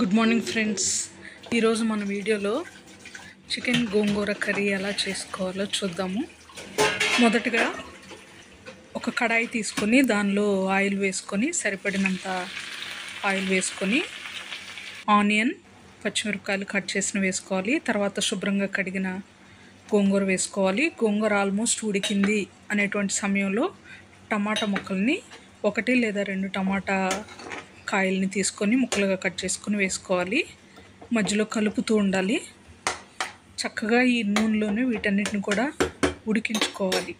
Good morning friends ఈరోజు మన వీడియోలో చికెన్ గోంగూర కర్రీ ఎలా చేసుకోవాలో చూద్దాము. మొదటగా ఒక కడాయి తీసుకొని దానిలో ఆయిల్ వేసుకొని సరిపడినంత ఆయిల్ వేసుకొని ఆనియన్ పచ్చిమిరపకాయలు కట్ చేసిన వేసుకోవాలి. తర్వాత శుభ్రంగా కడిగిన గోంగూర వేసుకోవాలి. గోంగూర ఆల్మోస్ట్ ఉడికింది అనేటువంటి సమయంలో టమాటా ముక్కల్ని ఒకటి లేదా రెండు టమాటా కాయల్ని తీసుకొని ముక్కలుగా కట్ చేసుకొని వేసుకోవాలి. మధ్యలో కలుపుతూ ఉండాలి. చక్కగా ఈ నూనెలోనే వీటన్నిటిని కూడా ఉడికించుకోవాలి.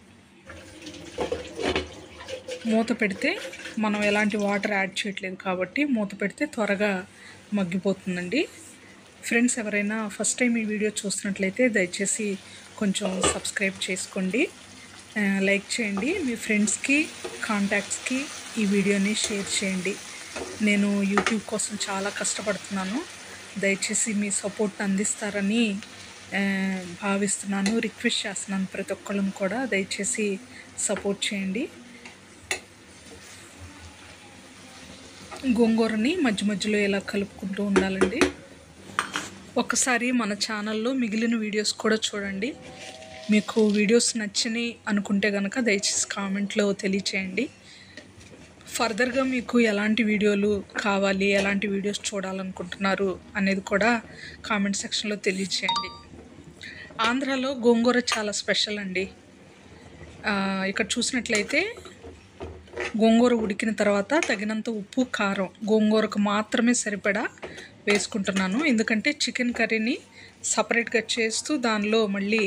మూత పెడితే మనం ఎలాంటి వాటర్ యాడ్ చేయట్లేదు కాబట్టి మూత పెడితే త్వరగా మగ్గిపోతుందండి. ఫ్రెండ్స్ ఎవరైనా ఫస్ట్ టైం ఈ వీడియో చూస్తున్నట్లయితే దయచేసి కొంచెం సబ్స్క్రైబ్ చేసుకోండి. లైక్ చేయండి. మీ ఫ్రెండ్స్కి కాంటాక్ట్స్కి ఈ వీడియోని షేర్ చేయండి. నేను యూట్యూబ్ కోసం చాలా కష్టపడుతున్నాను. దయచేసి మీ సపోర్ట్ అందిస్తారని భావిస్తున్నాను. రిక్వెస్ట్ చేస్తున్నాను ప్రతి ఒక్కళ్ళని కూడా. దయచేసి సపోర్ట్ చేయండి. గోంగూరని మధ్య మధ్యలో ఇలా కలుపుకుంటూ ఉండాలండి? ఒకసారి మన ఛానల్లో మిగిలిన వీడియోస్ కూడా చూడండి. మీకు వీడియోస్ నచ్చని అనుకుంటే కనుక దయచేసి కామెంట్లో తెలియచేయండి. ఫర్దర్గా మీకు ఎలాంటి వీడియోలు కావాలి ఎలాంటి వీడియోస్ చూడాలనుకుంటున్నారు అనేది కూడా కామెంట్ సెక్షన్లో తెలియచేయండి. ఆంధ్రాలో గోంగూర చాలా స్పెషల్ అండి. ఇక్కడ చూసినట్లయితే గోంగూర ఉడికిన తర్వాత తగినంత ఉప్పు కారం గోంగూరకు మాత్రమే సరిపడా వేసుకుంటున్నాను. ఎందుకంటే చికెన్ కర్రీని సపరేట్గా చేస్తూ దానిలో మళ్ళీ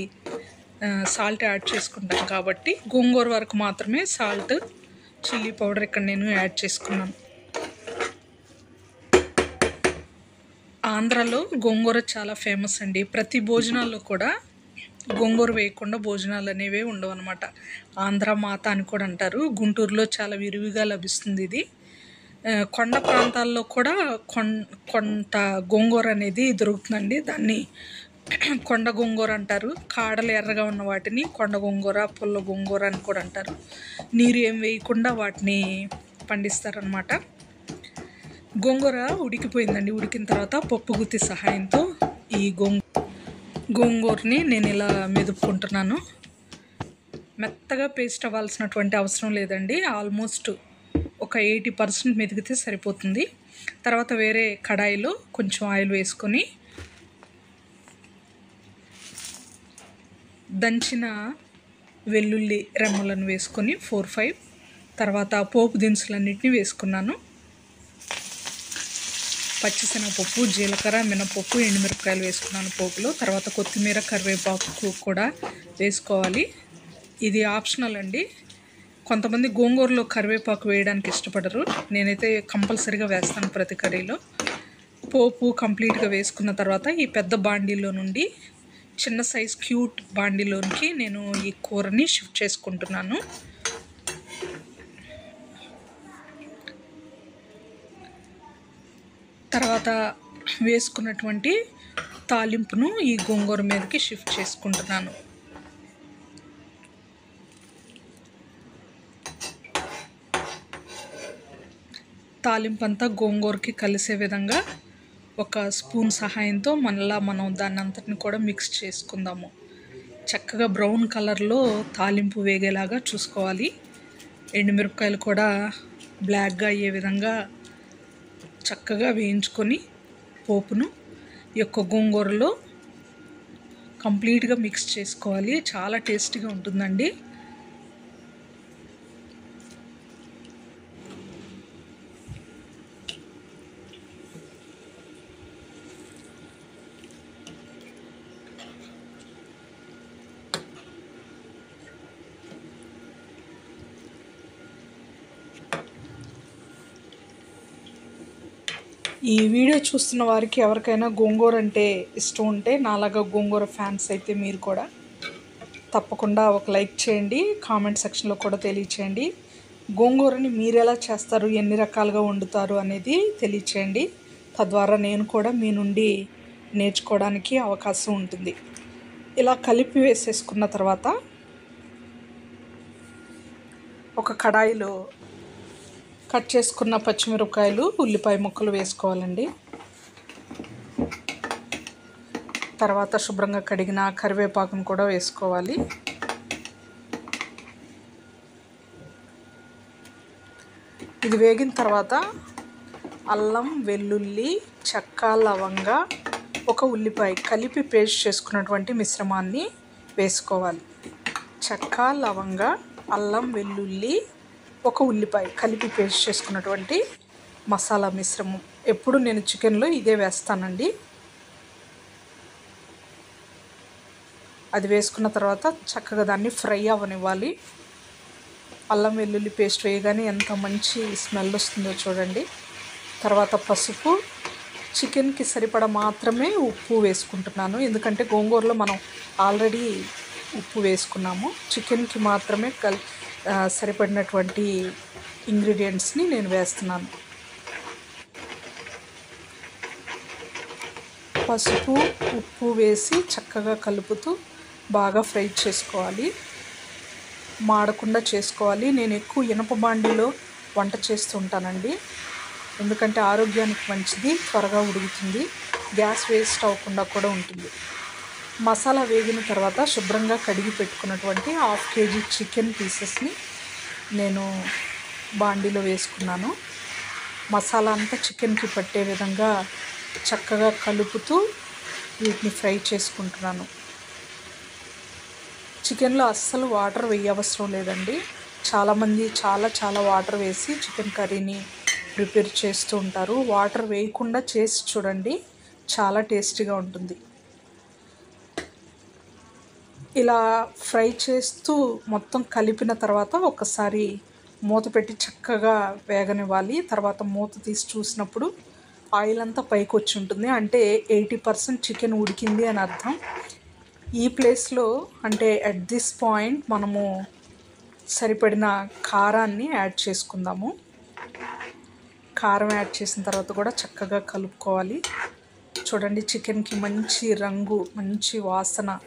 సాల్ట్ యాడ్ చేసుకుంటాం కాబట్టి గోంగూర వరకు మాత్రమే సాల్ట్ చిల్లీ పౌడర్ ఇక్కడ నేను యాడ్ చేసుకున్నాను. ఆంధ్రాలో గోంగూర చాలా ఫేమస్ అండి. ప్రతి భోజనాల్లో కూడా గోంగూర వేయకుండా భోజనాలు అనేవి ఉండవు అనమాట ఆంధ్ర మాత అని కూడా అంటారు. గుంటూరులో చాలా విరివిగా లభిస్తుంది ఇది. కొండ ప్రాంతాల్లో కూడా కొం కొంత గోంగూర అనేది దొరుకుతుందండి. దాన్ని కొండ గోంగూర అంటారు. కాడలు ఎర్రగా ఉన్న వాటిని కొండ గోంగూర పుల్ల గోంగూర అని కూడా అంటారు. నీరు ఏం వేయకుండా వాటిని పండిస్తారనమాట గోంగూర ఉడికిపోయిందండి. ఉడికిన తర్వాత పప్పు గుత్తి సహాయంతో ఈ గోంగూర గోంగూరని నేను ఇలా మెదుపుకుంటున్నాను. మెత్తగా పేస్ట్ అవ్వాల్సినటువంటి అవసరం లేదండి. ఆల్మోస్ట్ ఒక ఎయిటీ పర్సెంట్ మెదిగితే సరిపోతుంది. తర్వాత వేరే కడాయిలో కొంచెం ఆయిల్ వేసుకొని దంచిన వెల్లుల్లి రెమ్మలను వేసుకొని ఫోర్ ఫైవ్ తర్వాత పోపు దినుసులన్నింటినీ వేసుకున్నాను. పచ్చిశనగపప్పు జీలకర్ర మినపప్పు ఎండుమిరపకాయలు వేసుకున్నాను పోపులో. తర్వాత కొత్తిమీర కరివేపాకు కూడా వేసుకోవాలి. ఇది ఆప్షనల్ అండి. కొంతమంది గోంగూరలో కరివేపాకు వేయడానికి ఇష్టపడరు. నేనైతే కంపల్సరీగా వేస్తాను ప్రతి కర్రీలో. పోపు కంప్లీట్గా వేసుకున్న తర్వాత ఈ పెద్ద బాండీలో నుండి చిన్న సైజ్ క్యూట్ బాండిలోనికి నేను ఈ కూరని షిఫ్ట్ చేసుకుంటున్నాను. తర్వాత వేసుకున్నటువంటి తాలింపును ఈ గోంగూర మీదకి షిఫ్ట్ చేసుకుంటున్నాను. తాలింపు అంతా గోంగూరకి కలిసే విధంగా ఒక స్పూన్ సహాయంతో మనలా మనం దాన్ని అంతటిని కూడా మిక్స్ చేసుకుందాము. చక్కగా బ్రౌన్ కలర్లో తాలింపు వేగేలాగా చూసుకోవాలి. ఎండుమిరపకాయలు కూడా బ్లాక్గా అయ్యే విధంగా చక్కగా వేయించుకొని పోపును ఈ యొక్క గోంగూరలో కంప్లీట్గా మిక్స్ చేసుకోవాలి. చాలా టేస్టీగా ఉంటుందండి. ఈ వీడియో చూస్తున్న వారికి ఎవరికైనా గోంగూర అంటే ఇష్టం ఉంటే నాలాగా గోంగూర ఫ్యాన్స్ అయితే మీరు కూడా తప్పకుండా ఒక లైక్ చేయండి కామెంట్ సెక్షన్లో కూడా తెలియచేయండి. గోంగూరని మీరు ఎలా చేస్తారు ఎన్ని రకాలుగా వండుతారు అనేది తెలియచేయండి. తద్వారా నేను కూడా మీ నుండి నేర్చుకోవడానికి అవకాశం ఉంటుంది. ఇలా కలిపి వేసేసుకున్న తర్వాత ఒక కడాయిలో కట్ చేసుకున్న పచ్చిమిరపకాయలు ఉల్లిపాయ ముక్కలు వేసుకోవాలండి. తర్వాత శుభ్రంగా కడిగిన కరివేపాకును కూడా వేసుకోవాలి. ఇది వేగిన తర్వాత అల్లం వెల్లుల్లి చెక్క లవంగ ఒక ఉల్లిపాయ కలిపి పేస్ట్ చేసుకున్నటువంటి మిశ్రమాన్ని వేసుకోవాలి. చెక్క లవంగ అల్లం వెల్లుల్లి ఒక ఉల్లిపాయ కలిపి పేస్ట్ చేసుకున్నటువంటి మసాలా మిశ్రమం. ఎప్పుడు నేను చికెన్లో ఇదే వేస్తానండి. అది వేసుకున్న తర్వాత చక్కగా దాన్ని ఫ్రై అవ్వనివ్వాలి. అల్లం వెల్లుల్లి పేస్ట్ వేయగానే ఎంత మంచి స్మెల్ వస్తుందో చూడండి. తర్వాత పసుపు. చికెన్కి సరిపడా మాత్రమే ఉప్పు వేసుకుంటున్నాను. ఎందుకంటే గోంగూరలో మనం ఆల్రెడీ ఉప్పు వేసుకున్నాము. చికెన్కి మాత్రమే కల్ సరిపడినటువంటి ఇంగ్రీడియంట్స్ని నేను వేస్తున్నాను. పసుపు ఉప్పు వేసి చక్కగా కలుపుతూ బాగా ఫ్రై చేసుకోవాలి. మాడకుండా చేసుకోవాలి. నేను ఎక్కువ ఇనప బాండిలో వంట చేస్తుంటానండి ఎందుకంటే ఆరోగ్యానికి మంచిది త్వరగా ఉడుకుతుంది. గ్యాస్ వేస్ట్ అవ్వకుండా కూడా ఉంటుంది. మసాలా వేగిన తర్వాత శుభ్రంగా కడిగి పెట్టుకున్నటువంటి హాఫ్ కేజీ చికెన్ పీసెస్ని నేను బాండీలో వేసుకున్నాను. మసాలా అంతా చికెన్కి పట్టే విధంగా చక్కగా కలుపుతూ వీటిని ఫ్రై చేసుకుంటున్నాను. చికెన్లో అస్సలు వాటర్ వేయవసరం లేదండి. చాలామంది చాలా చాలా వాటర్ వేసి చికెన్ కర్రీని ప్రిపేర్ చేస్తూ ఉంటారు. వాటర్ వేయకుండా చేసి చూడండి చాలా టేస్టీగా ఉంటుంది. ఇలా ఫ్రై చేస్తూ మొత్తం కలిపిన తర్వాత ఒకసారి మూత పెట్టి చక్కగా వేగనివ్వాలి. తర్వాత మూత తీసి చూసినప్పుడు ఆయిల్ అంతా పైకి వచ్చి ఉంటుంది. అంటే ఎయిటీ పర్సెంట్ చికెన్ ఉడికింది అని అర్థం. ఈ ప్లేస్లో అంటే అట్ దిస్ పాయింట్ మనము సరిపడిన కారాన్ని యాడ్ చేసుకుందాము. కారం యాడ్ చేసిన తర్వాత కూడా చక్కగా కలుపుకోవాలి. చూడండి చికెన్కి మంచి రంగు మంచి వాసన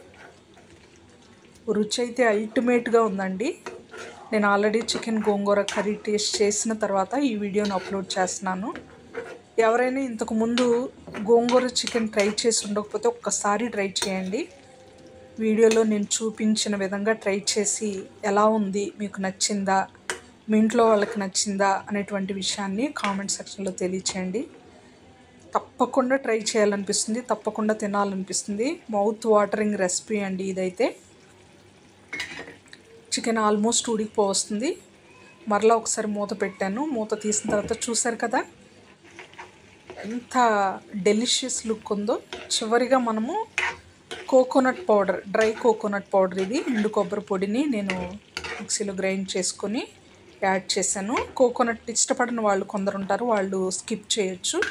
రుచి అయితే అల్టిమేట్గా ఉందండి. నేను ఆల్రెడీ చికెన్ గోంగూర కర్రీ టేస్ట్ చేసిన తర్వాత ఈ వీడియోని అప్లోడ్ చేస్తున్నాను. ఎవరైనా ఇంతకు ముందు గోంగూర చికెన్ ట్రై చేసి ఉండకపోతే ఒక్కసారి ట్రై చేయండి. వీడియోలో నేను చూపించిన విధంగా ట్రై చేసి ఎలా ఉంది మీకు నచ్చిందా మీ ఇంట్లో వాళ్ళకి నచ్చిందా అనేటువంటి విషయాన్ని కామెంట్ సెక్షన్లో తెలియచేయండి. తప్పకుండా ట్రై చేయాలనిపిస్తుంది తప్పకుండా తినాలనిపిస్తుంది. మౌత్ వాటరింగ్ రెసిపీ అండి ఇదైతే. చికెన్ ఆల్మోస్ట్ ఉడికిపోవస్తుంది మరలా ఒకసారి మూత పెట్టాను. మూత తీసిన తర్వాత చూసారు కదా? ఎంత డెలిషియస్ లుక్ ఉందో. చివరిగా మనము coconut powder dry coconut powder ఇది ఎండు కొబ్బరి పొడిని నేను మిక్సీలో గ్రైండ్ చేసుకొని యాడ్ చేశాను. కోకోనట్ ఇష్టపడిన వాళ్ళు కొందరు ఉంటారు వాళ్ళు స్కిప్ చేయొచ్చు.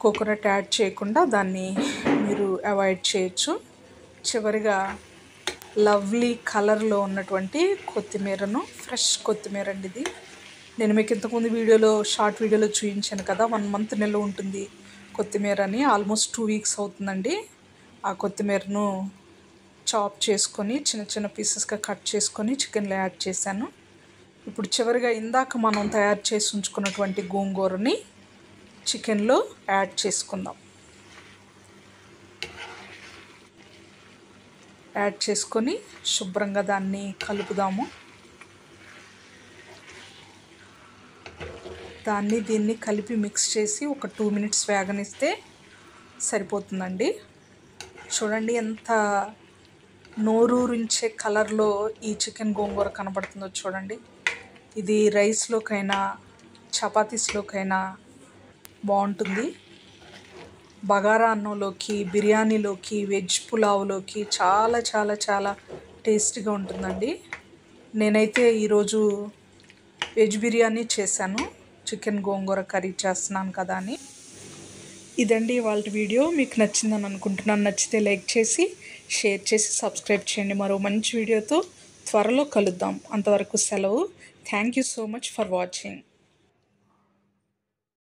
కోకోనట్ యాడ్ చేయకుండా దాన్ని మీరు అవాయిడ్ చేయొచ్చు. చివరిగా లవ్లీ కలర్లో ఉన్నటువంటి కొత్తిమీరను ఫ్రెష్ కొత్తిమీర అండి ఇది. నేను మీకు ఇంతకుముందు వీడియోలో షార్ట్ వీడియోలో చూపించాను కదా వన్ మంత్ నిల్వ ఉంటుంది కొత్తిమీర అని. ఆల్మోస్ట్ టూ వీక్స్ అవుతుందండి. ఆ కొత్తిమీరను చాప్ చేసుకొని చిన్న చిన్న పీసెస్గా కట్ చేసుకొని చికెన్లో యాడ్ చేశాను. ఇప్పుడు చివరిగా ఇందాక మనం తయారు చేసి ఉంచుకున్నటువంటి గోంగూరని చికెన్లో యాడ్ చేసుకుందాం. యాడ్ చేసుకొని శుభ్రంగా దాన్ని కలుపుదాము. దాన్ని దీన్ని కలిపి మిక్స్ చేసి ఒక టూ మినిట్స్ వేగనిస్తే సరిపోతుందండి. చూడండి ఎంత నోరూరించే కలర్లో ఈ చికెన్ గోంగూర కనబడుతుందో చూడండి. ఇది రైస్లోకైనా చపాతీస్లోకైనా బాగుంటుంది. బగారా అన్నంలోకి బిర్యానీలోకి వెజ్ పులావ్లోకి చాలా చాలా చాలా టేస్టీగా ఉంటుందండి. నేనైతే ఈరోజు వెజ్ బిర్యానీ చేశాను. చికెన్ గోంగూర కర్రీ చేస్తున్నాను కదా అని. ఇదండి వాళ్ళ వీడియో. మీకు నచ్చిందని అనుకుంటున్నాను. నచ్చితే లైక్ చేసి షేర్ చేసి సబ్స్క్రైబ్ చేయండి. మరో మంచి వీడియోతో త్వరలో కలుద్దాం. అంతవరకు సెలవు. Thank you so much for watching.